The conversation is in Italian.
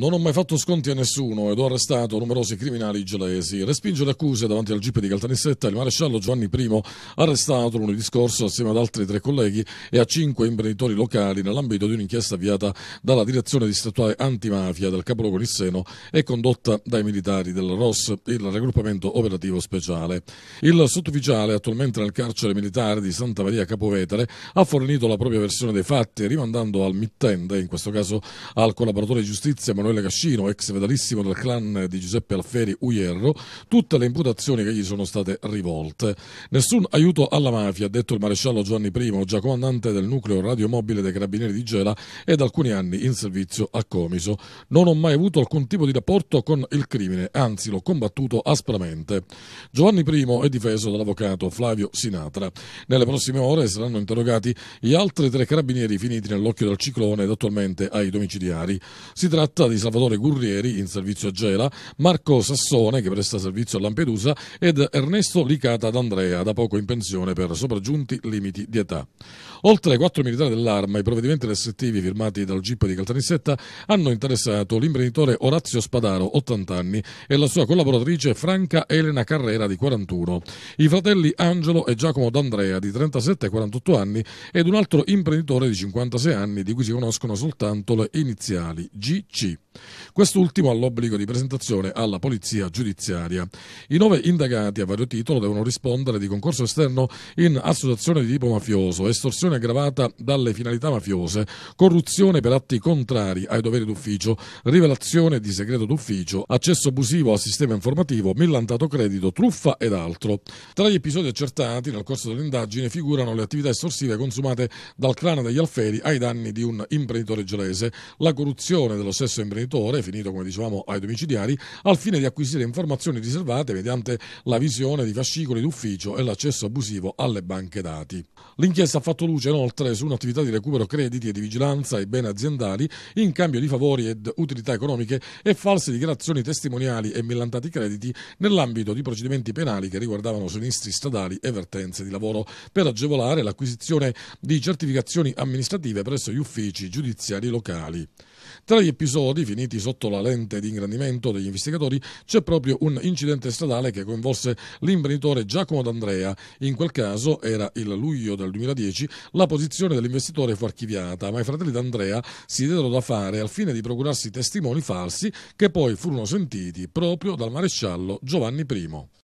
Non ho mai fatto sconti a nessuno ed ho arrestato numerosi criminali gelesi. Respinge le accuse davanti al GIP di Caltanissetta il maresciallo Giovanni I, arrestato lunedì scorso assieme ad altri tre colleghi e a cinque imprenditori locali nell'ambito di un'inchiesta avviata dalla direzione distrettuale antimafia del capoluogo nisseno e condotta dai militari del ROS, il raggruppamento operativo speciale. Il sottufficiale, attualmente nel carcere militare di Santa Maria Capovetere, ha fornito la propria versione dei fatti, rimandando al mittente, in questo caso al collaboratore di giustizia Emanuele Emanuele Cascino, ex fedalissimo del clan di Giuseppe Alferi Uierro, tutte le imputazioni che gli sono state rivolte. Nessun aiuto alla mafia, ha detto il maresciallo Giovanni I, già comandante del nucleo radiomobile dei carabinieri di Gela e da alcuni anni in servizio a Comiso. Non ho mai avuto alcun tipo di rapporto con il crimine, anzi l'ho combattuto aspramente. Giovanni I è difeso dall'avvocato Flavio Sinatra. Nelle prossime ore saranno interrogati gli altri tre carabinieri finiti nell'occhio del ciclone ed attualmente ai domiciliari. Si tratta di Salvatore Gurrieri in servizio a Gela, Marco Sassone che presta servizio a Lampedusa ed Ernesto Licata d'Andrea, da poco in pensione per sopraggiunti limiti di età. Oltre ai quattro militari dell'arma, i provvedimenti restrittivi firmati dal GIP di Caltanissetta hanno interessato l'imprenditore Orazio Spadaro, 80 anni, e la sua collaboratrice Franca Elena Carrera, di 41, i fratelli Angelo e Giacomo D'Andrea, di 37 e 48 anni, ed un altro imprenditore di 56 anni, di cui si conoscono soltanto le iniziali GC. Quest'ultimo ha l'obbligo di presentazione alla polizia giudiziaria. I nove indagati a vario titolo devono rispondere di concorso esterno in associazione di tipo mafioso, estorsione aggravata dalle finalità mafiose, corruzione per atti contrari ai doveri d'ufficio, rivelazione di segreto d'ufficio, accesso abusivo al sistema informativo, millantato credito, truffa ed altro. Tra gli episodi accertati nel corso dell'indagine figurano le attività estorsive consumate dal clan degli Alferi ai danni di un imprenditore gelese, la corruzione dello stesso imprenditore, finito come dicevamo ai domiciliari, al fine di acquisire informazioni riservate mediante la visione di fascicoli d'ufficio e l'accesso abusivo alle banche dati. L'inchiesta ha fatto luce inoltre su un'attività di recupero crediti e di vigilanza ai beni aziendali in cambio di favori ed utilità economiche e false dichiarazioni testimoniali e millantati crediti nell'ambito di procedimenti penali che riguardavano sinistri stradali e vertenze di lavoro per agevolare l'acquisizione di certificazioni amministrative presso gli uffici giudiziari locali. Tra gli episodi finiti sotto la lente di ingrandimento degli investigatori c'è proprio un incidente stradale che coinvolse l'imprenditore Giacomo D'Andrea. In quel caso era il luglio del 2010, la posizione dell'investitore fu archiviata, ma i fratelli D'Andrea si diedero da fare al fine di procurarsi testimoni falsi che poi furono sentiti proprio dal maresciallo Giovanni I.